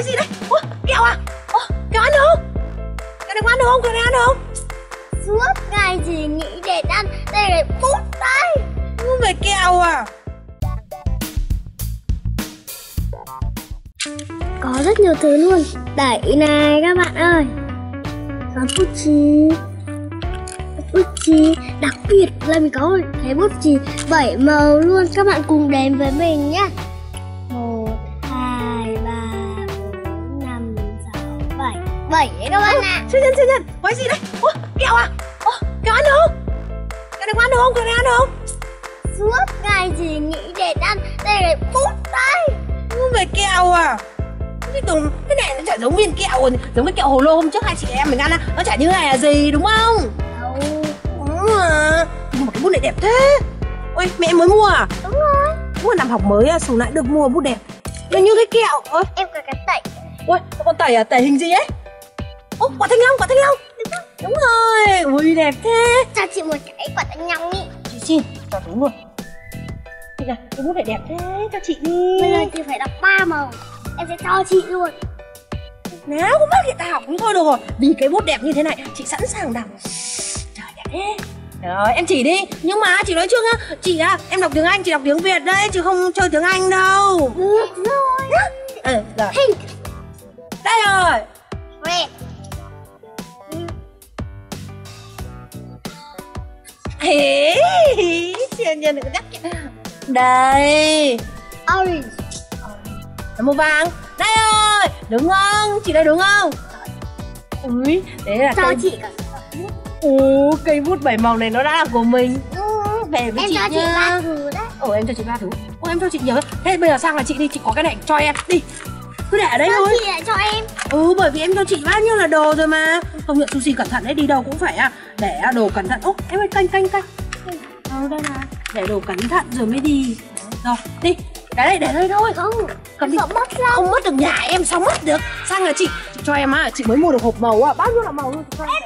cái gì đấy? Ủa, kẹo à? Ủa, kẹo ăn không? Cái này có ăn được không? Cái này ăn được không? Suốt ngày chỉ nghĩ để ăn Đây là bút đây. Không phải kẹo à? Có rất nhiều thứ luôn. Đẩy này các bạn ơi. Có bút chì. Bút chì. Đặc biệt là mình có cái bút chì bảy màu luôn. Các bạn cùng đến với mình nhé bảy đấy các bạn ạ. Siêu nhân siêu nhân cái gì đấy? Ủa, kẹo à? Ủa, kẹo ăn được không? Cái này có ăn được không? Cái này ăn được không? Suốt ngày chỉ nghĩ để ăn Đây là bút đây không phải kẹo à? Cái tưởng cái này nó chả giống viên kẹo rồi giống cái kẹo hồ lô hôm trước hai chị em mình ăn á. Nó chả như này là gì đúng không? Đúng mà nhưng mà cái bút này đẹp thế. Ôi mẹ mới mua à? Đúng rồi. Là năm học mới à sù lại được mua bút đẹp. Nó như cái kẹo. Ôi Em có cái tẩy. Ôi con tẩy à? Tẩy hình gì ấy quả thanh long quả thanh long. Đúng rồi ui đẹp thế. Cho chị một cái quả thanh long ý? Chị xin cho đúng luôn. Đây này, cái bút này đẹp thế cho chị đi. Bây giờ chị phải đọc ba màu. Em sẽ cho chị luôn. Nào cũng bắt điện ta học cũng thôi được rồi. Vì cái bút đẹp như thế này chị sẵn sàng đọc. Trời đẹp thế. Rồi em chỉ đi. Nhưng mà chị nói trước nhá. Chị à em đọc tiếng anh chị đọc tiếng việt đấy chứ không chơi tiếng anh đâu. Được rồi. Ừ rồi. Đây rồi Ê, siêu nhân được nhắc đây. Orange. Là màu vàng. Đây rồi. Đúng không? Chị đây đúng không? Ui đấy là Cho cây chị. Cả Ồ, cây bút bảy màu này nó đã là của mình. Ừ, về với Em chị cho chị nhá ba thứ đấy. Ồ em cho chị ba thứ. Ồ em cho chị nhiều Thế bây giờ sang là chị đi. Chị có cái này cho em Đi Cứ để ở đây Sao thôi. chị lại cho em? Ừ bởi vì em cho chị bao nhiêu là đồ rồi mà. Công nhận sushi cẩn thận đấy Đi đâu cũng phải à Để đồ cẩn thận. Ô em ơi canh canh canh. Ừ đây là Để đồ cẩn thận rồi mới đi. Rồi đi Cái này để đây thôi. Không Cầm đi. mất lắm. Không mất được nhà em sao mất được. Sang là chị cho em á Chị mới mua được hộp màu á Bao nhiêu là màu luôn cho em